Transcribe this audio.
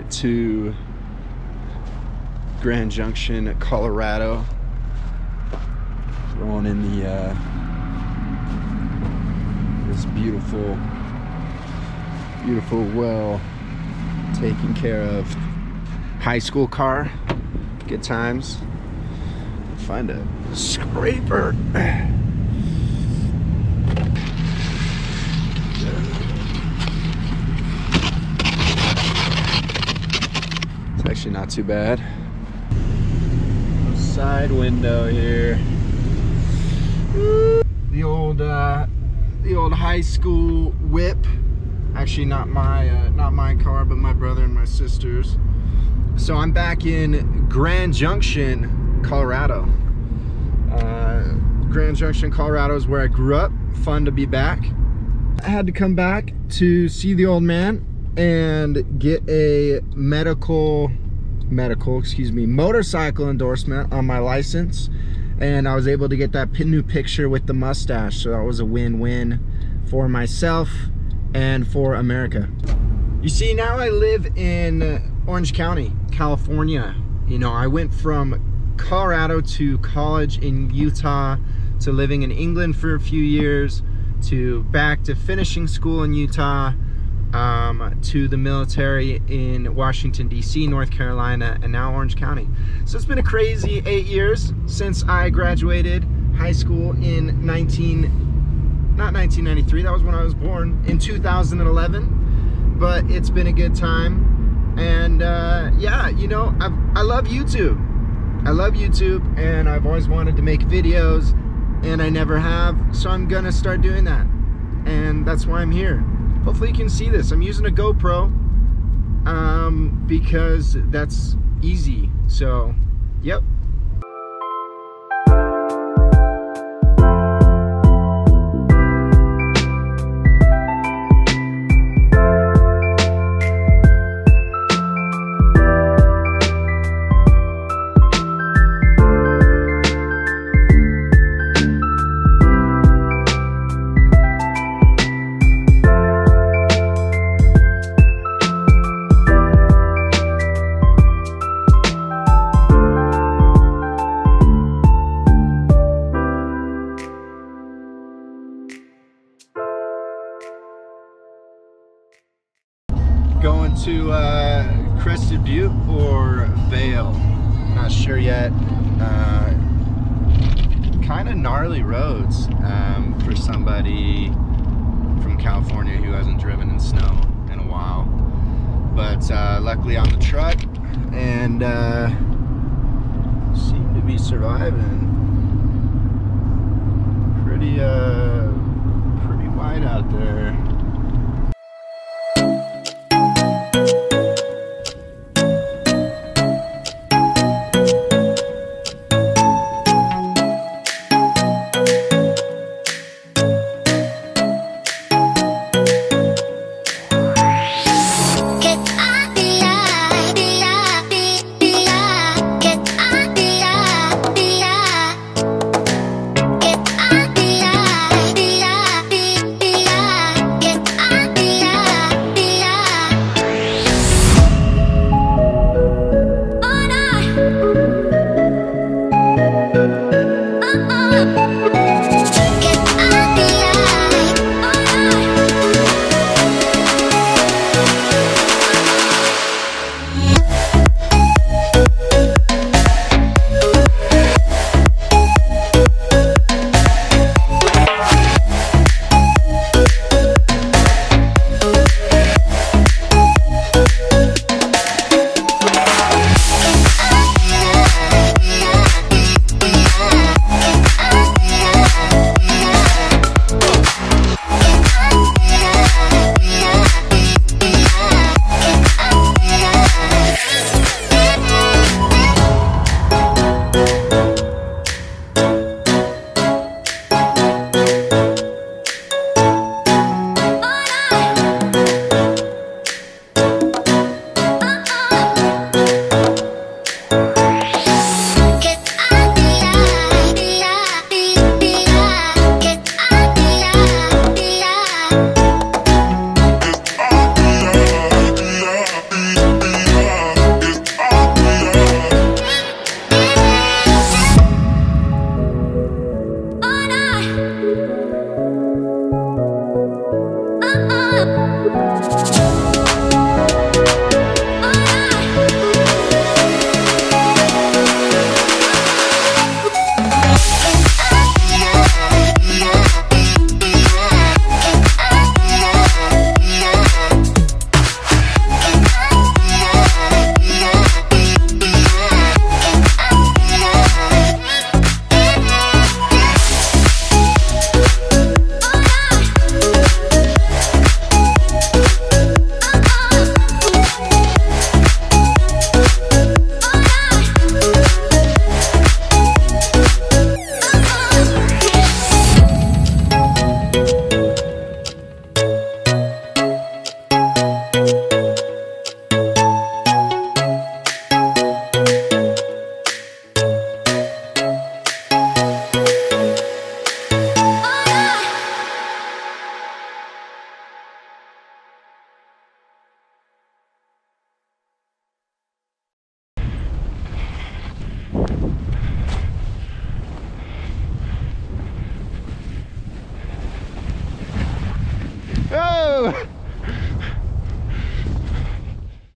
it to Grand Junction, Colorado. Rolling in the uh, this beautiful, beautiful, well taken care of high school car. Good times. Find a scraper. Actually not too bad. Side window here. The old, uh, the old high school whip. Actually, not my, uh, not my car, but my brother and my sister's. So I'm back in Grand Junction, Colorado. Uh, Grand Junction, Colorado is where I grew up. Fun to be back. I had to come back to see the old man and get a medical medical excuse me motorcycle endorsement on my license. And I was able to get that new picture with the mustache. So that was a win-win for myself and for America. You see now I live in Orange County California. You know I went from Colorado to college in Utah to living in England for a few years to back to finishing school in Utah um, to the military in Washington, D.C., North Carolina, and now Orange County. So it's been a crazy eight years since I graduated high school in 19, not 1993, that was when I was born, in 2011. But it's been a good time. And uh, yeah, you know, I've, I love YouTube. I love YouTube and I've always wanted to make videos and I never have. So I'm gonna start doing that. And that's why I'm here hopefully you can see this. I'm using a gopro um, because that's easy. So yep going to uh, Crested Butte or Vail. Not sure yet. Uh, kind of gnarly roads um, for somebody from California who hasn't driven in snow in a while. But uh, luckily on the truck and uh, seem to be surviving. Pretty, uh, pretty wide out there.